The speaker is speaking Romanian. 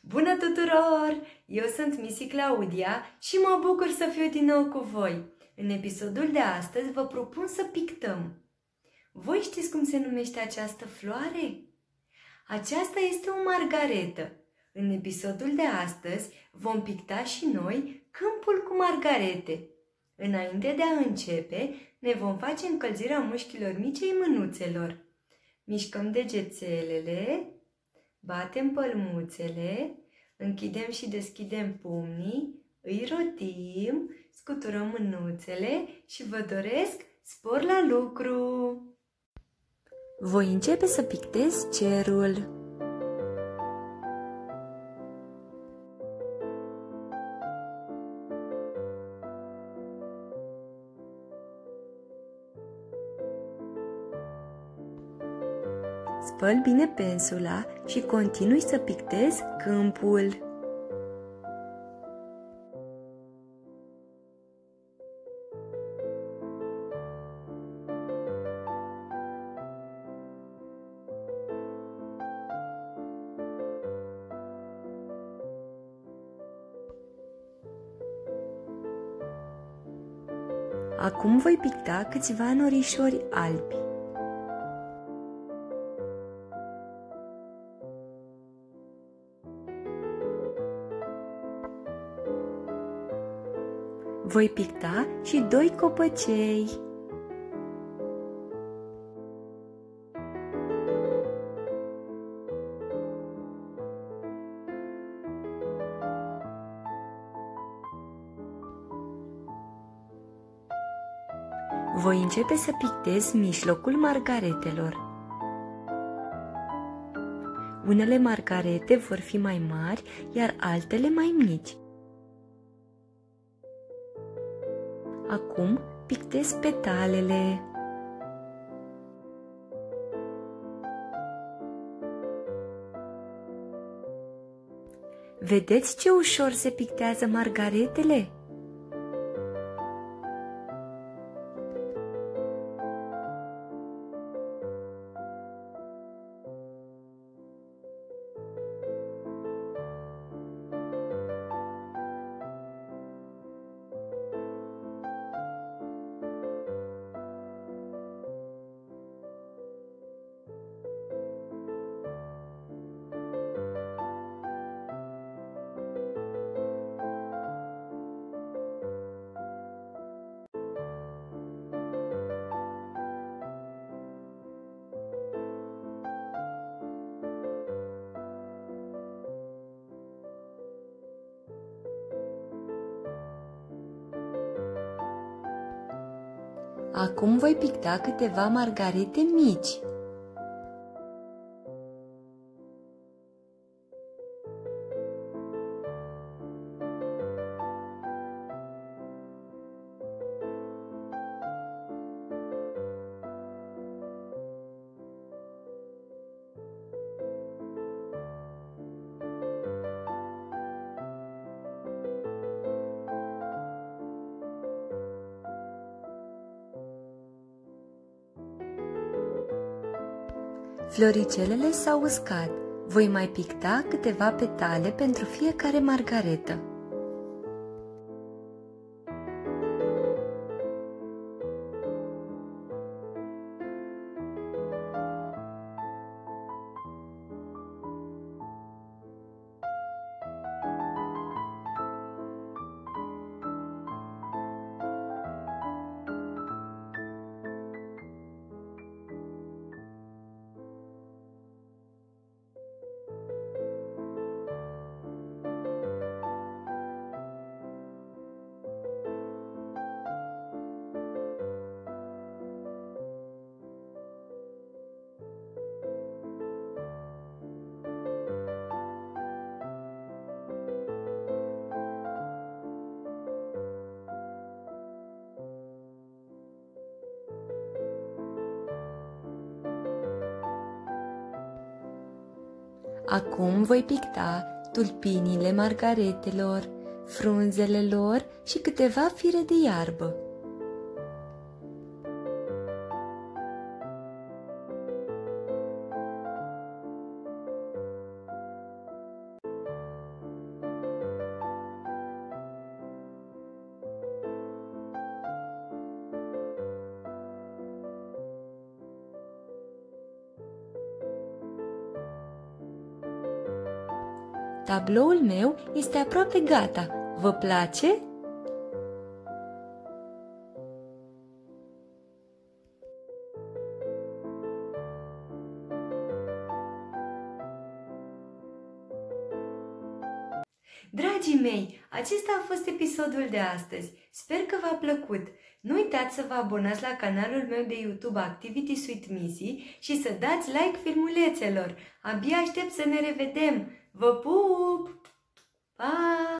Bună tuturor! Eu sunt Missy Claudia și mă bucur să fiu din nou cu voi. În episodul de astăzi vă propun să pictăm. Voi știți cum se numește această floare? Aceasta este o margaretă. În episodul de astăzi vom picta și noi câmpul cu margarete. Înainte de a începe, ne vom face încălzirea mușchilor micei mânuțelor. Mișcăm degețelele, batem pălmuțele, închidem și deschidem pumnii, îi rotim, scuturăm mânuțele și vă doresc spor la lucru! Voi începe să pictez cerul. Spăl bine pensula și continui să pictez câmpul. Acum voi picta câțiva norișori albi. Voi picta și doi copăcei. Voi începe să pictez mijlocul margaretelor. Unele margarete vor fi mai mari, iar altele mai mici. Acum pictez petalele. Vedeți ce ușor se pictează margaretele? Acum voi picta câteva margarete mici. Floricelele s-au uscat. Voi mai picta câteva petale pentru fiecare margaretă. Acum voi picta tulpinile margaretelor, frunzele lor și câteva fire de iarbă. Tabloul meu este aproape gata. Vă place? Dragii mei, acesta a fost episodul de astăzi. Sper că v-a plăcut. Nu uitați să vă abonați la canalul meu de YouTube Activity Suite Missy și să dați like filmulețelor. Abia aștept să ne revedem. Vup, boop. Bye.